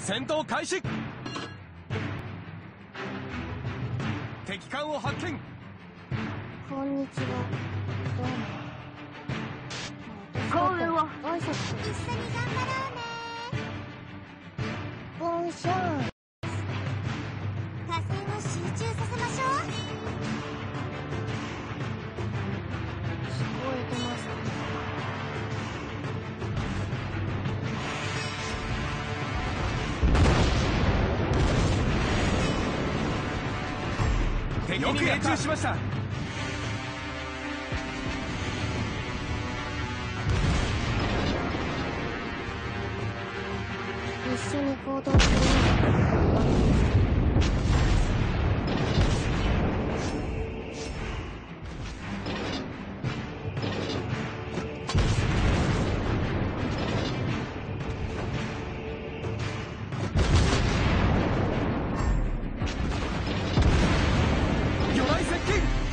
戦闘開始。敵艦を発見。こんにちは。どうも。幸運を挨拶。一緒に頑張ろうね。ボンシャー敵に命中しました。一緒に行動する。定。